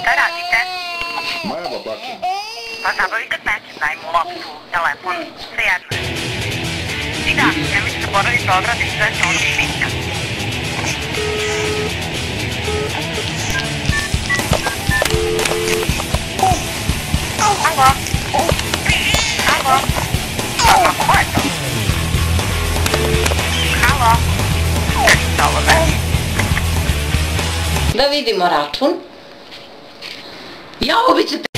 старатите. Моя бабака. Позабавите значи најмлопсу телефон, се једно. И да, ја ми се заборави да одради све се оно швинка. Ало. Ало. Ало, ко е то? Ало. Е, да. видимо račun. Я обичате